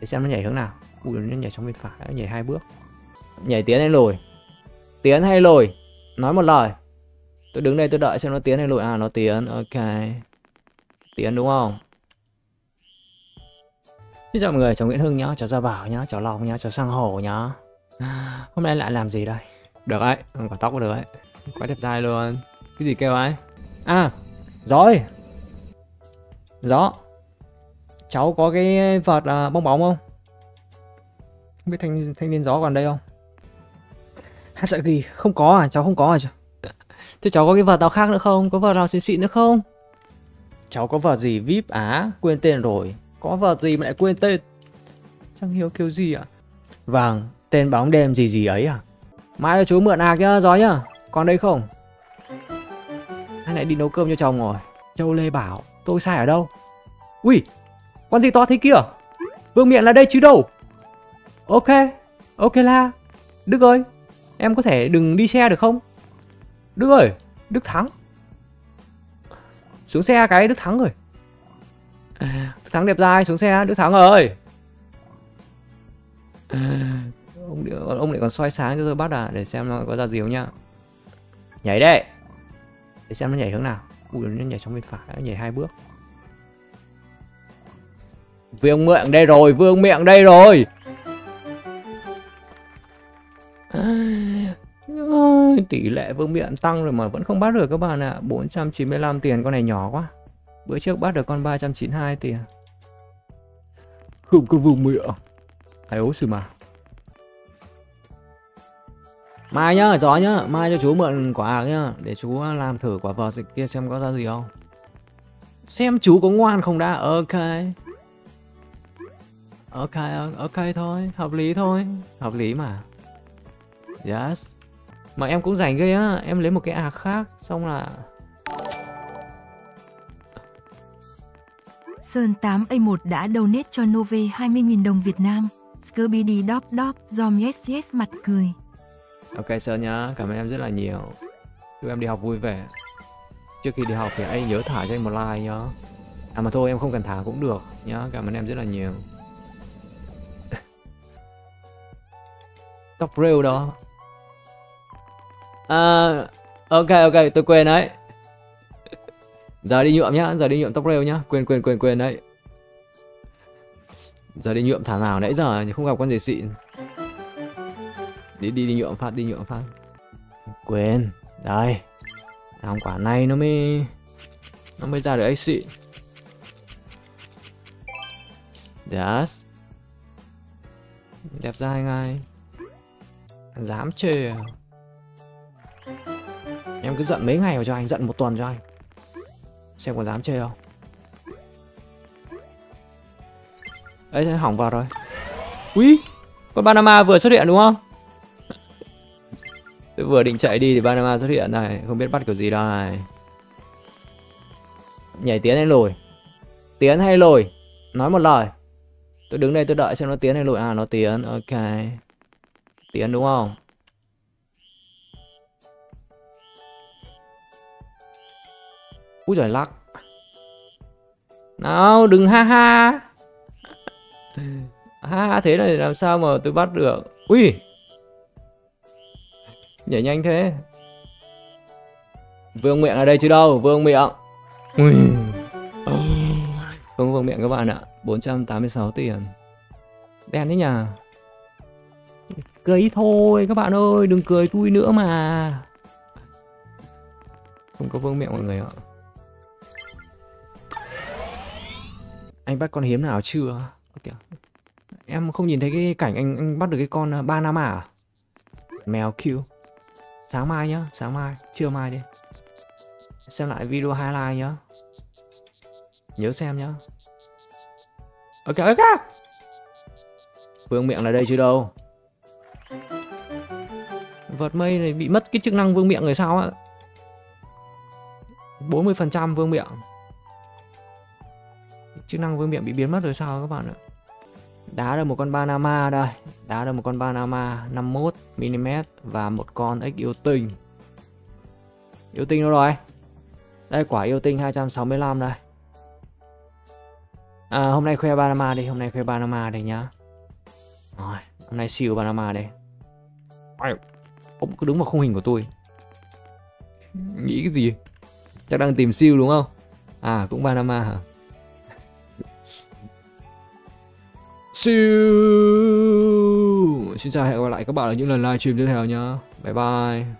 để xem nó nhảy hướng nào. Ui nó nhảy sang bên phải nó nhảy hai bước. Nhảy tiến hay lùi. Tiến hay lùi? Nói một lời. Tôi đứng đây tôi đợi xem nó tiến hay lùi. À nó tiến. Ok. Tiến đúng không? Xin chào mọi người, cháu Nguyễn Hưng nhá, cháu Gia Bảo nhá, cháu Long nhá, cháu Sang Hổ nhá. Hôm nay lại làm gì đây? Được đấy, quả tóc được đấy Quá đẹp dai luôn. Cái gì kêu ấy? À, ơi. Gió Cháu có cái vợt uh, bong bóng không? Không biết thanh, thanh niên gió còn đây không? Hát sợ gì? Không có à? Cháu không có à? Cháu? Thế cháu có cái vợt nào khác nữa không? Có vợt nào xịn xịn nữa không? Cháu có vợt gì VIP á? Quên tên rồi có vợt gì mà lại quên tên Chẳng hiểu kiểu gì ạ à? Vâng Tên bóng đêm gì gì ấy à Mai cho chú mượn ạc nhá gió nhá Còn đây không Hay lại đi nấu cơm cho chồng rồi Châu Lê bảo tôi sai ở đâu Ui con gì to thế kia? Vương miệng là đây chứ đâu? Ok Ok la. Đức ơi Em có thể đừng đi xe được không? Đức ơi Đức thắng. Xuống xe cái Đức thắng rồi Đức Thắng đẹp trai, xuống xe Đức Thắng ơi. Ông ông lại còn soi sáng cho tôi bắt à để xem nó có ra gì không nhá. Nhảy đây để xem nó nhảy hướng nào. Ui nó nhảy sang bên phải nó nhảy hai bước vương miệng đây rồi vương miệng đây rồi. Tỷ lệ vương miệng tăng rồi mà vẫn không bắt được các bạn ạ. À. 495 tiền con này nhỏ quá. Bữa trước bắt được con 392 tiền. Không có vùng miệng. Ai ố xử mà. Mai nhá, gió nhá. Mai cho chú mượn quả nhá Để chú làm thử quả vợt kia xem có ra gì không. Xem chú có ngoan không đã Ok. Ok, ok thôi Hợp lý thôi Hợp lý mà Yes Mà em cũng rảnh ghê á Em lấy một cái ạc khác Xong là Sơn 8A1 đã donate cho Nove 20.000 đồng Việt Nam. Scooby Dop Dop, Dom Yes Yes mặt cười. Ok Sơn nhá, cảm ơn em rất là nhiều. Chúc em đi học vui vẻ. Trước khi đi học thì anh nhớ thả cho anh một like nhá. À mà thôi em không cần thả cũng được nhá, cảm ơn em rất là nhiều. Tóc rêu đó. À, ok ok, tôi quên đấy. Giờ đi nhuộm nhá giờ đi nhuộm tóc rêu nhá. Quên quên quên quên đấy. Giờ đi nhuộm thả nào nãy giờ không gặp con gì xịn đi đi đi nhuộm phát đi nhuộm phát. Quên đây. Làm quả này nó mới nó mới ra được ấy xịn yes. Đẹp dai ngay dám chê à? em cứ giận mấy ngày vào cho anh giận một tuần cho anh. Xem còn dám chơi không? Ấy hỏng vào rồi. Ui Con Panama vừa xuất hiện đúng không? Tôi vừa định chạy đi thì Panama xuất hiện này, Không biết bắt kiểu gì đây. Nhảy tiến hay lùi? Tiến hay lùi? Nói một lời. Tôi đứng đây tôi đợi xem nó tiến hay lùi. À nó tiến, ok. Tiến đúng không? Úi giời lắc. Nào đừng ha ha. Ha ha thế này làm sao mà tôi bắt được? Ui Nhảy nhanh thế. Vương miệng ở đây chứ đâu Vương miệng. Ui Không vương miệng các bạn ạ 486 tiền. Đen thế nhỉ Cười thôi, các bạn ơi, Đừng cười tôi nữa mà. Không có vương miệng mọi người ạ. Anh bắt con hiếm nào chưa? Okay. em không nhìn thấy cái cảnh anh anh bắt được cái con à, ba nam à? Mèo Q. Sáng mai nhá, sáng mai, trưa mai đi. Xem lại video highlight nhá. Nhớ xem nhá. Ok ok. Vương miệng là đây chứ đâu vật mây này bị mất cái chức năng vương miệng rồi sao á? 40% vương miệng. Chức năng vương miệng bị biến mất rồi sao các bạn ạ? Đá được một con Panama đây. Đá được một con Panama 51 mm và một con X yêu tinh. Yêu tinh đâu rồi? Đây quả yêu tinh 265 đây. À, hôm nay khoe Panama đi, hôm nay khoe Panama đây nhá. Rồi, hôm nay siêu Panama đây. Ông cứ đứng vào khung hình của tôi. Nghĩ cái gì? Chắc đang tìm siêu đúng không? À, cũng Panama hả? Siêu! Xin chào hẹn gặp lại các bạn ở những lần livestream tiếp theo nhá. Bye bye.